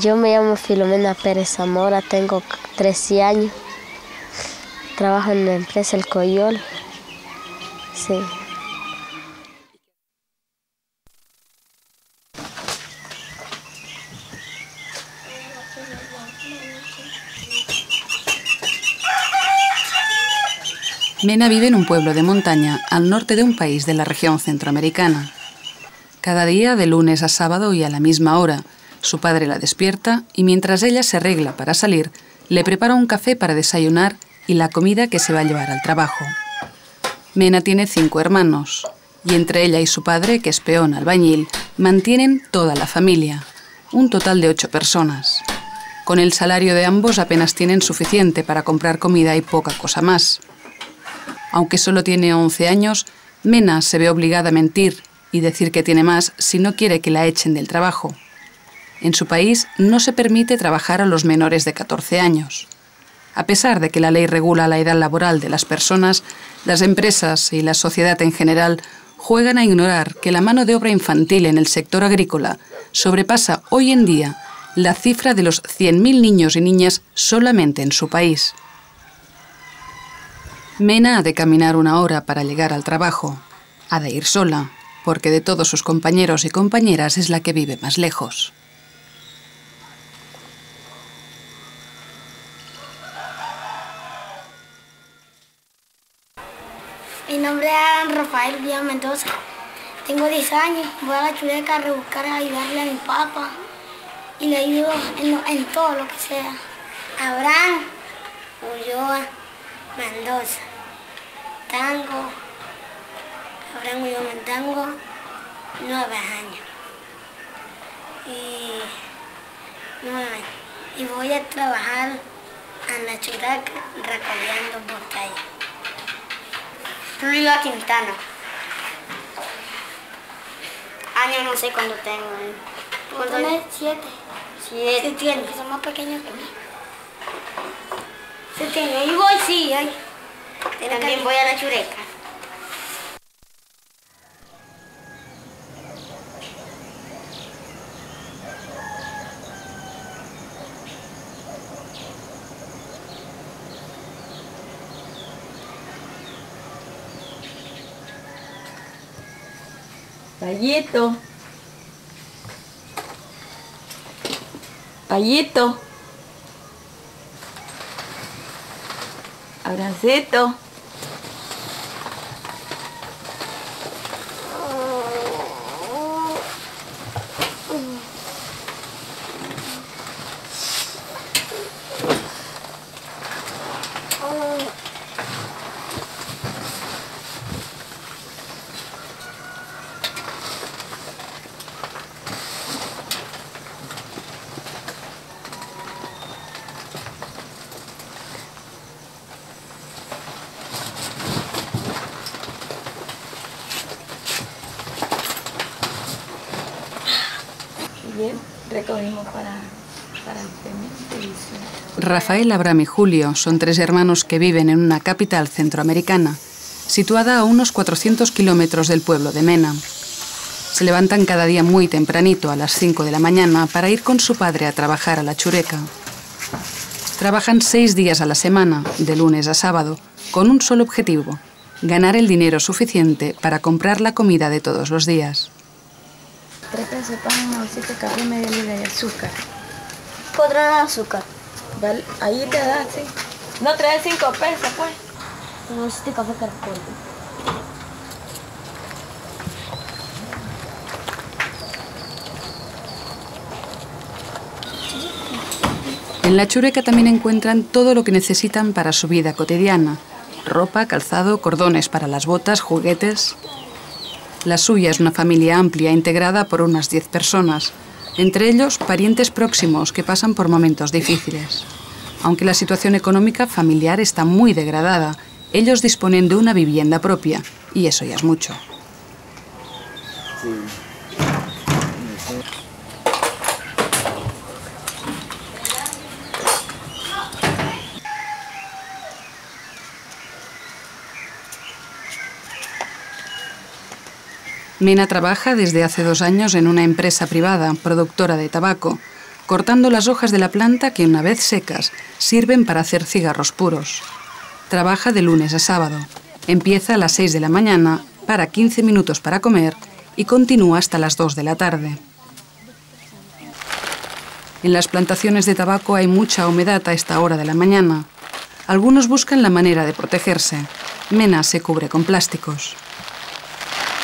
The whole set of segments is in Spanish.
Yo me llamo Filomena Pérez Zamora, tengo 13 años. Trabajo en la empresa El Coyol. Sí. Mena vive en un pueblo de montaña al norte de un país de la región centroamericana. Cada día, de lunes a sábado y a la misma hora, su padre la despierta y mientras ella se arregla para salir, le prepara un café para desayunar y la comida que se va a llevar al trabajo. Mena tiene cinco hermanos y entre ella y su padre, que es peón albañil, mantienen toda la familia, un total de ocho personas. Con el salario de ambos apenas tienen suficiente para comprar comida y poca cosa más. Aunque solo tiene 11 años, Mena se ve obligada a mentir y decir que tiene más si no quiere que la echen del trabajo. En su país no se permite trabajar a los menores de 14 años. A pesar de que la ley regula la edad laboral de las personas, las empresas y la sociedad en general juegan a ignorar que la mano de obra infantil en el sector agrícola sobrepasa hoy en día la cifra de los 100.000 niños y niñas solamente en su país. Mena ha de caminar una hora para llegar al trabajo. Ha de ir sola, porque de todos sus compañeros y compañeras es la que vive más lejos. Mi nombre es Rafael Villa Mendoza. Tengo 10 años. Voy a la chuleca a rebuscar, a ayudarle a mi papá. Y le ayudo en, todo lo que sea. Abraham Ulloa Mendoza. Tango. Abraham Ulloa Mentango. Nueve años. Y nueve. Y voy a trabajar en la churaca recogiendo botellas. Lula Quintana. Año no sé cuándo tengo. ¿eh? ¿Cuánto es? Siete. Siete. Sí tiene. Son más pequeños que mí. Sí tiene. Ahí voy, sí. Ahí. También voy a la chureca. Payito. Payito. Abracito. Bien, para. Rafael, Abraham y Julio son tres hermanos que viven en una capital centroamericana, situada a unos 400 kilómetros del pueblo de Mena. Se levantan cada día muy tempranito, a las 5 de la mañana, para ir con su padre a trabajar a la chureca. Trabajan seis días a la semana, de lunes a sábado, con un solo objetivo, ganar el dinero suficiente para comprar la comida de todos los días. Tres pesos de pan, una bolsita de café y media libra de azúcar. Cuatro de azúcar. Vale, Ahí te da, sí. No trae cinco pesos, pues. No sé de café caracol. En la chureca también encuentran todo lo que necesitan para su vida cotidiana. Ropa, calzado, cordones para las botas, juguetes. La suya es una familia amplia integrada por unas 10 personas, entre ellos parientes próximos que pasan por momentos difíciles. Aunque la situación económica familiar está muy degradada, ellos disponen de una vivienda propia y eso ya es mucho. Mena trabaja desde hace dos años en una empresa privada, productora de tabaco, cortando las hojas de la planta que una vez secas sirven para hacer cigarros puros. Trabaja de lunes a sábado. Empieza a las 6 de la mañana, para 15 minutos para comer y continúa hasta las 2 de la tarde. En las plantaciones de tabaco hay mucha humedad a esta hora de la mañana. Algunos buscan la manera de protegerse. Mena se cubre con plásticos.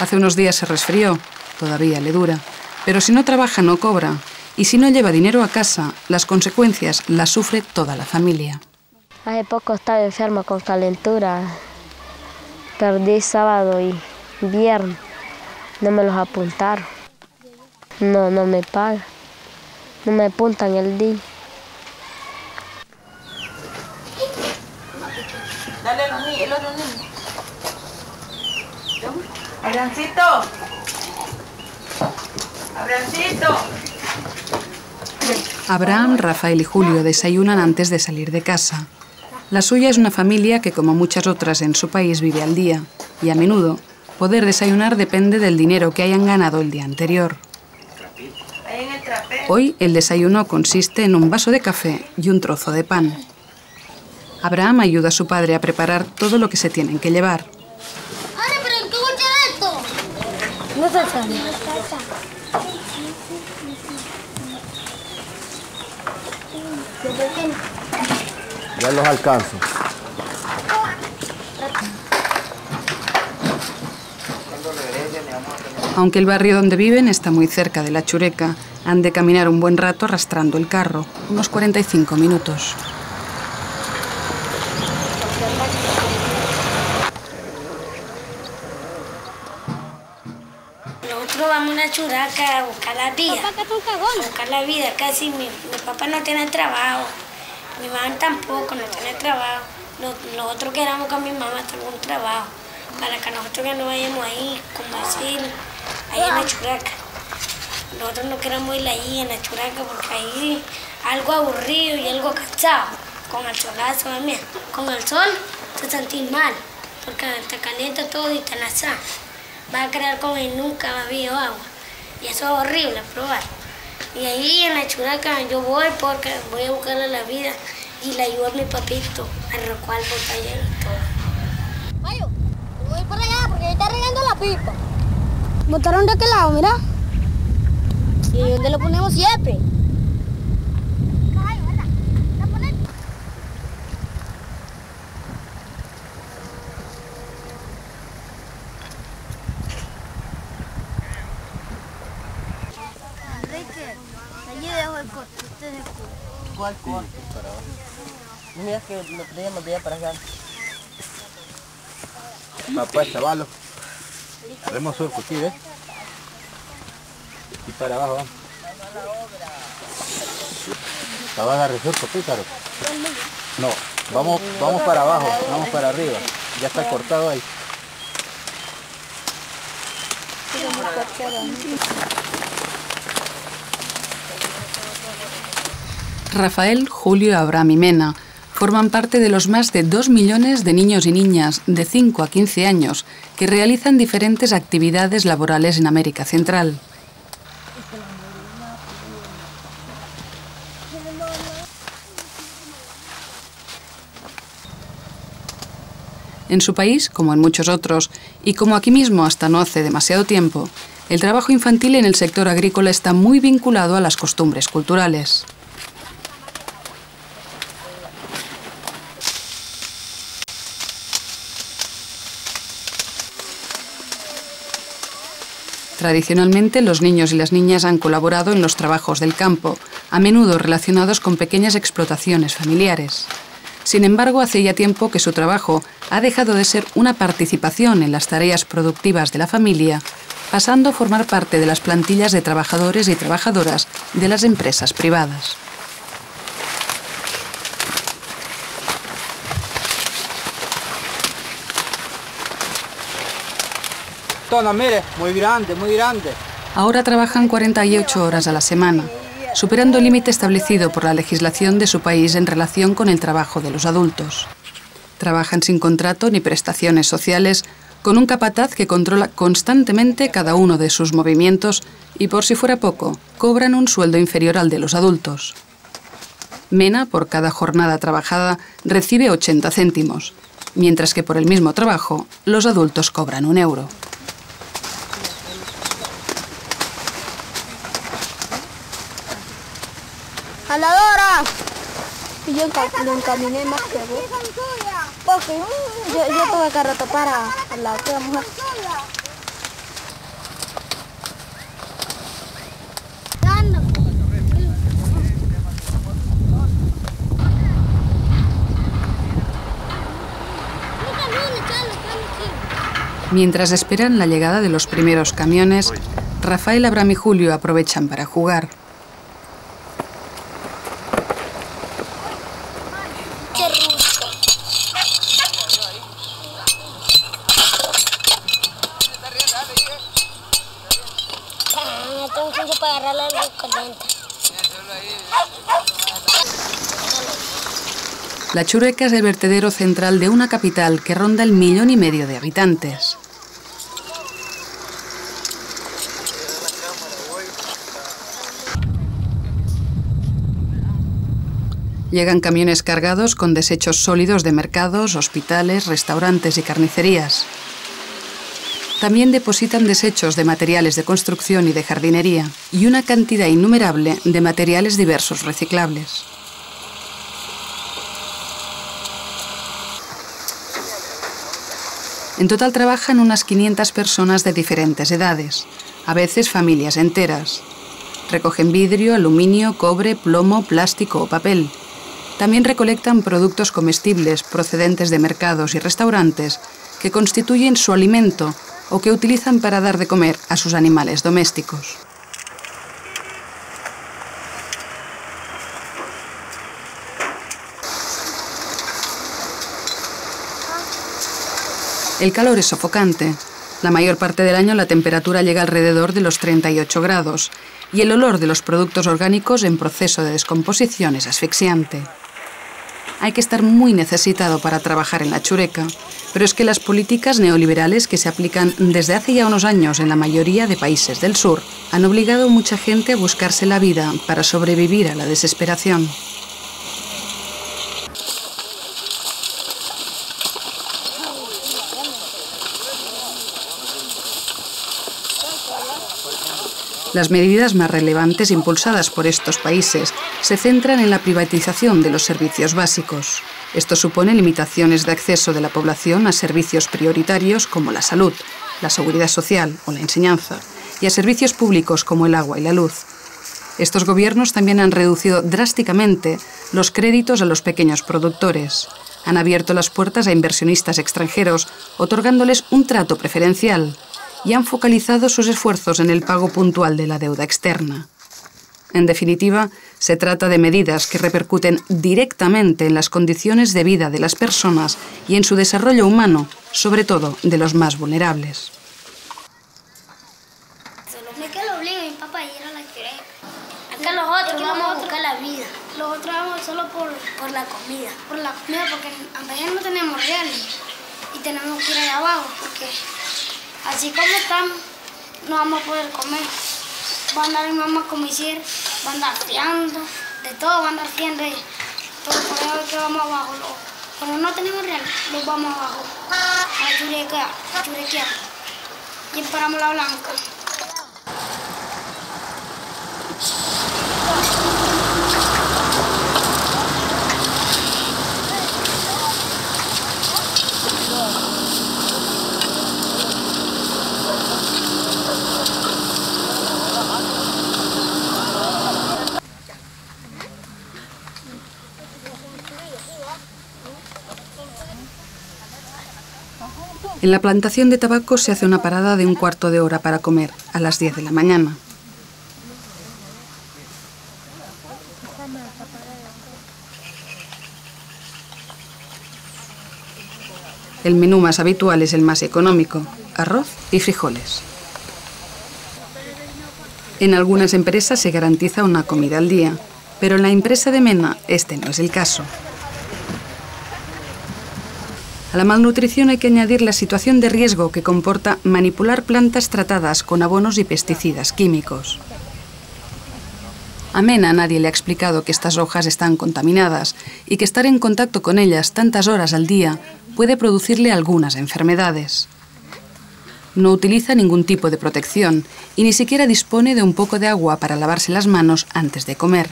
Hace unos días se resfrió, todavía le dura, pero si no trabaja no cobra, y si no lleva dinero a casa, las consecuencias las sufre toda la familia. Hace poco estaba enferma con calentura. Perdí sábado y viernes. No me los apuntaron. No, no me pagan. No me apuntan el día. Dale a los niños, el otro niño. Abrancito. Abrancito. Abraham, Rafael y Julio desayunan antes de salir de casa. La suya es una familia que, como muchas otras en su país, vive al día, y a menudo poder desayunar depende del dinero que hayan ganado el día anterior. Hoy el desayuno consiste en un vaso de café y un trozo de pan. Abraham ayuda a su padre a preparar todo lo que se tienen que llevar. Ana, pero ¿en qué escuchar esto? No se sabe. Ya los alcanzo. Aunque el barrio donde viven está muy cerca de la Chureca, han de caminar un buen rato arrastrando el carro, unos 45 minutos. Nosotros vamos a una churaca a buscar la vida. A buscar la vida. Casi mi, mi papá no tiene trabajo. Mi mamá tampoco no tiene trabajo. Nos- Nosotros queramos que mi mamá tenga un trabajo. Para que nosotros ya no vayamos ahí, como decir, ahí en la churaca. Nosotros no queremos ir ahí en la churaca porque ahí algo aburrido y algo cansado. Con el solazo también. Con el sol te sentís mal. Porque te calienta todo y te nasas. Vas a crear como y nunca ha habido agua. Y eso es horrible probar. Y ahí en la churaca yo voy porque voy a buscarle la vida y le ayudo a mi papito a recoger botella y todo. Mayo, voy para allá porque ahí está regando la pipa. ¿Botaron de aquel lado, mira? ¿Y dónde lo ponemos siempre? Enrique, allí dejo el corte, este es el corte. ¿Cuál corte? Mira que lo traíamos de allá para acá. Papá, chavalo. Haremos surco aquí, ¿ves? Y para abajo, vamos. ¿La vas a agarrar surco, pícaro? No, vamos, vamos para abajo, vamos para arriba. Ya está cortado ahí. Rafael, Julio, Abraham y Mena forman parte de los más de 2 millones de niños y niñas de 5 a 15 años que realizan diferentes actividades laborales en América Central. En su país, como en muchos otros, y como aquí mismo hasta no hace demasiado tiempo, el trabajo infantil en el sector agrícola está muy vinculado a las costumbres culturales. Tradicionalmente, los niños y las niñas han colaborado en los trabajos del campo, a menudo relacionados con pequeñas explotaciones familiares. Sin embargo, hace ya tiempo que su trabajo ha dejado de ser una participación en las tareas productivas de la familia, pasando a formar parte de las plantillas de trabajadores y trabajadoras de las empresas privadas. Mire, muy grande, muy grande. Ahora trabajan 48 horas a la semana, superando el límite establecido por la legislación de su país en relación con el trabajo de los adultos. Trabajan sin contrato ni prestaciones sociales, con un capataz que controla constantemente cada uno de sus movimientos y por si fuera poco, cobran un sueldo inferior al de los adultos. Mena, por cada jornada trabajada, recibe 80 céntimos, mientras que por el mismo trabajo, los adultos cobran un euro. ¡Jaladora! Y yo lo encaminé más que vos. Porque yo, yo tuve que retopar a, a la otra mujer. Mientras esperan la llegada de los primeros camiones, Rafael, Abraham y Julio aprovechan para jugar. La Chureca es el vertedero central de una capital que ronda el millón y medio de habitantes. Llegan camiones cargados con desechos sólidos de mercados, hospitales, restaurantes y carnicerías. También depositan desechos de materiales de construcción y de jardinería y una cantidad innumerable de materiales diversos reciclables. En total trabajan unas 500 personas de diferentes edades, a veces familias enteras. Recogen vidrio, aluminio, cobre, plomo, plástico o papel también recolectan productos comestibles procedentes de mercados y restaurantes que constituyen su alimento o que utilizan para dar de comer a sus animales domésticos. El calor es sofocante. La mayor parte del año la temperatura llega alrededor de los 38 grados y el olor de los productos orgánicos en proceso de descomposición es asfixiante hay que estar muy necesitado para trabajar en la chureca, pero es que las políticas neoliberales que se aplican desde hace ya unos años en la mayoría de países del sur han obligado a mucha gente a buscarse la vida para sobrevivir a la desesperación. Las medidas más relevantes impulsadas por estos países se centran en la privatización de los servicios básicos. Esto supone limitaciones de acceso de la población a servicios prioritarios como la salud, la seguridad social o la enseñanza, y a servicios públicos como el agua y la luz. Estos gobiernos también han reducido drásticamente los créditos a los pequeños productores. Han abierto las puertas a inversionistas extranjeros, otorgándoles un trato preferencial y han focalizado sus esfuerzos en el pago puntual de la deuda externa. En definitiva, se trata de medidas que repercuten directamente en las condiciones de vida de las personas y en su desarrollo humano, sobre todo de los más vulnerables. que lo obliga mi papá a ir a la Acá los otros vamos a buscar la vida. Los otros vamos solo por, por la comida. Por la comida, porque a no tenemos reales y tenemos que ir allá abajo porque Así como estamos, no vamos a poder comer. Va a andar mi mamá como hicieron, va a andar fiando, de todo va a andar haciendo ella. Todo por que vamos abajo. Cuando no tenemos real, nos vamos abajo. A churequear, churequear. Y esperamos la blanca. En la plantación de tabaco se hace una parada de un cuarto de hora para comer, a las 10 de la mañana. El menú más habitual es el más económico, arroz y frijoles. En algunas empresas se garantiza una comida al día, pero en la empresa de Mena este no es el caso. A la malnutrición hay que añadir la situación de riesgo que comporta manipular plantas tratadas con abonos y pesticidas químicos. A Mena nadie le ha explicado que estas hojas están contaminadas y que estar en contacto con ellas tantas horas al día puede producirle algunas enfermedades. No utiliza ningún tipo de protección y ni siquiera dispone de un poco de agua para lavarse las manos antes de comer.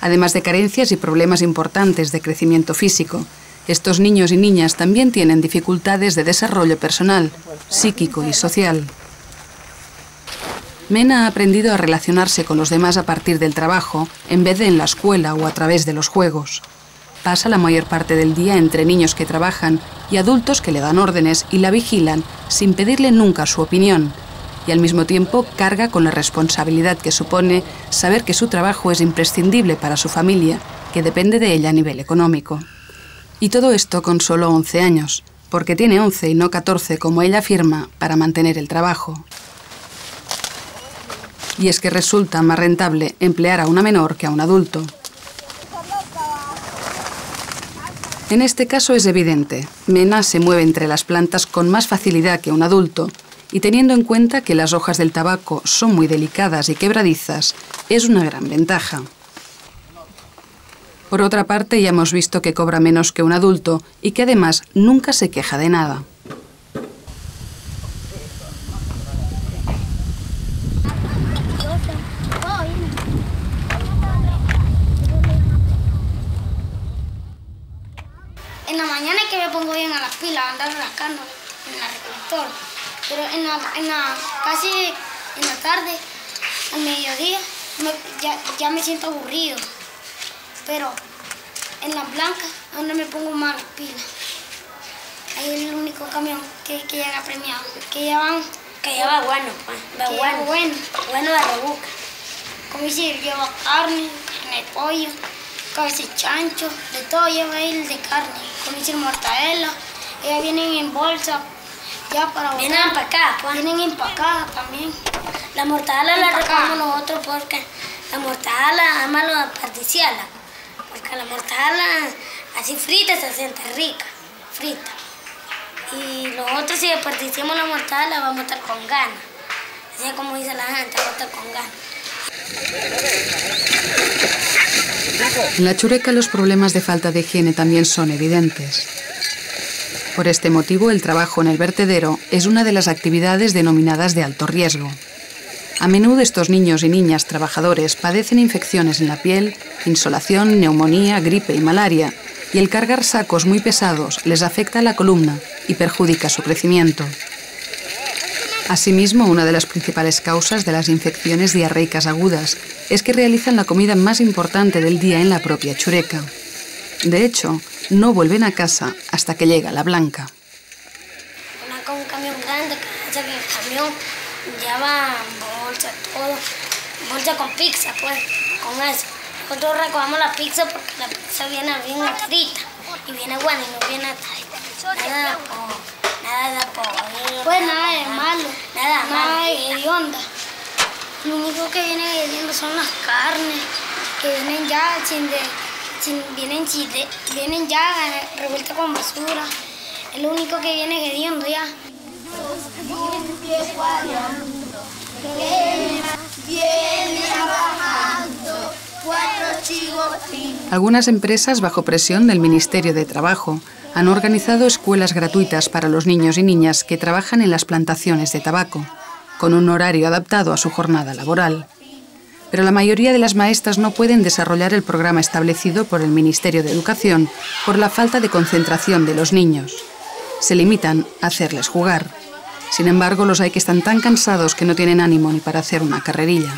Además de carencias y problemas importantes de crecimiento físico, estos niños y niñas también tienen dificultades de desarrollo personal, psíquico y social. Mena ha aprendido a relacionarse con los demás a partir del trabajo, en vez de en la escuela o a través de los juegos. Pasa la mayor parte del día entre niños que trabajan y adultos que le dan órdenes y la vigilan sin pedirle nunca su opinión, y al mismo tiempo carga con la responsabilidad que supone saber que su trabajo es imprescindible para su familia, que depende de ella a nivel económico. Y todo esto con solo 11 años, porque tiene 11 y no 14 como ella afirma para mantener el trabajo. Y es que resulta más rentable emplear a una menor que a un adulto. En este caso es evidente, Mena se mueve entre las plantas con más facilidad que un adulto, y teniendo en cuenta que las hojas del tabaco son muy delicadas y quebradizas, es una gran ventaja. Por otra parte, ya hemos visto que cobra menos que un adulto y que además nunca se queja de nada. En la mañana es que me pongo bien a las pilas, andar rascando en la recolectora. Pero en la, en la- casi en la tarde, al mediodía, me- ya, ya me siento aburrido. Pero en la blanca, donde me pongo más las pilas. Ahí es el único camión que, que llega premiado. Que ya van, Que ya va bueno, pues. Va que bueno. bueno. Bueno de rebuca. Como decir, lleva carne, carne de pollo, cabeza de chancho, de todo lleva él de carne. Como decir, mortadela. Ellas vienen en bolsa, ya para Vienen empacadas, pues. Vienen empacadas también. La mortadela la recogemos nosotros porque la mortadela, además lo desperdiciarla. Porque la mortadela así frita se siente rica, frita. Y nosotros si desperdiciamos la mortadela vamos a estar con ganas. Así es como dice la gente, vamos a estar con ganas. En la chureca los problemas de falta de higiene también son evidentes. Por este motivo, el trabajo en el vertedero es una de las actividades denominadas de alto riesgo. A menudo estos niños y niñas trabajadores padecen infecciones en la piel, insolación, neumonía, gripe y malaria, y el cargar sacos muy pesados les afecta a la columna y perjudica su crecimiento. Asimismo, una de las principales causas de las infecciones diarreicas agudas es que realizan la comida más importante del día en la propia chureca. De hecho, no vuelven a casa hasta que llega la blanca. Una con un camión grande que hace que el camión lleva bolsa, todo. Bolsa con pizza, pues, con eso. Nosotros recogemos la pizza porque la pizza viene bien enterita y viene buena y no viene nada por, nada por, Pues nada de malo, Nada nada malo. de hedionda. Lo único que viene hediondo son las carnes, que vienen ya sin de, vienen, vienen ya revueltas con basura. Es lo único que viene hediondo ya. Algunas empresas, bajo presión del Ministerio de Trabajo, han organizado escuelas gratuitas para los niños y niñas que trabajan en las plantaciones de tabaco, con un horario adaptado a su jornada laboral. Pero la mayoría de las maestras no pueden desarrollar el programa establecido por el Ministerio de Educación por la falta de concentración de los niños. Se limitan a hacerles jugar. Sin embargo, los hay que están tan cansados que no tienen ánimo ni para hacer una carrerilla.